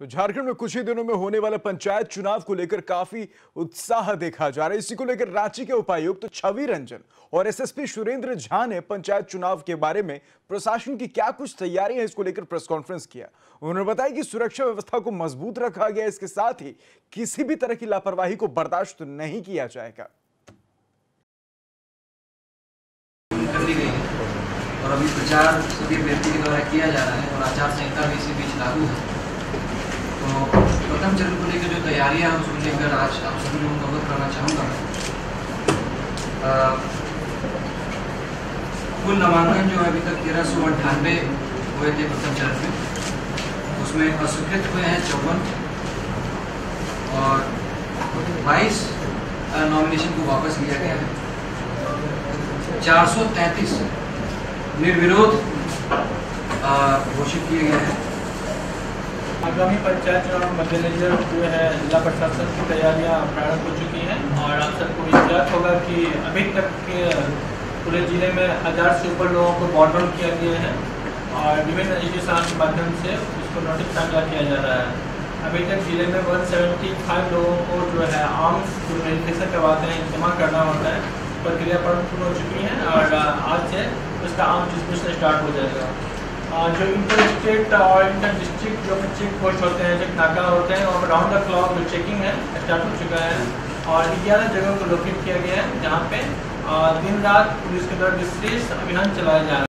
तो झारखंड में कुछ ही दिनों में होने वाले पंचायत चुनाव को लेकर काफ़ी उत्साह देखा जा रहा है। इसी को लेकर रांची के उपायुक्त तो छवि रंजन और एसएसपी सुरेंद्र झा ने पंचायत चुनाव के बारे में प्रशासन की क्या कुछ तैयारी है इसको लेकर प्रेस कॉन्फ्रेंस किया। उन्होंने बताया कि सुरक्षा व्यवस्था को मज़बूत रखा गया इसके साथ ही किसी भी तरह की लापरवाही को बर्दाश्त नहीं किया जाएगा। और अभी प्रचार सभी अभ्यर्थी के द्वारा किया जा रहा है और आचार संहिता भी इसी बीच लागू है। प्रथम चरण को लेकर जो तैयारियाँ हैं, उसको लेकर आज आप सभी लोगों को अवगत करना चाहूँगा कुल नामांकन जो है अभी तक तेरह सौ अट्ठानवे हुए थे प्रथम चरण में। उसमें अस्वीकृत हुए हैं चौवन और बाईस नॉमिनेशन को वापस लिया गया है। चार सौ तैंतीस निर्विरोध घोषित किए गए हैं। आगामी पंचायत चुनाव मद्देनजर जो है, जिला प्रशासन की तैयारियाँ प्रारंभ हो चुकी हैं और आप सबको विश्वास होगा कि अभी तक के पूरे ज़िले में हज़ार से ऊपर लोगों को बॉर्डर किया गया है और विभिन्न एजुकेशन के माध्यम से उसको नोटिस साझा किया जा रहा है। अभी तक ज़िले में 175 लोगों को जो है आम जो रजिस्ट्रेशन करवाते हैं, जमा करना होता है, प्रक्रिया पूर्ण हो चुकी है और आज से उसका आम डिस्ट्रीब्यूशन स्टार्ट हो जाएगा। जो इंटर स्टेट और इंटर डिस्ट्रिक्ट जो चेक पोस्ट होते हैं चेक नाका होते हैं, और राउंड द क्लॉक जो चेकिंग है स्टार्ट हो चुका है। और ग्यारह जगहों को लोकेट किया गया है, जहाँ पे दिन रात पुलिस के द्वारा विशेष अभियान चलाया जा रहा है।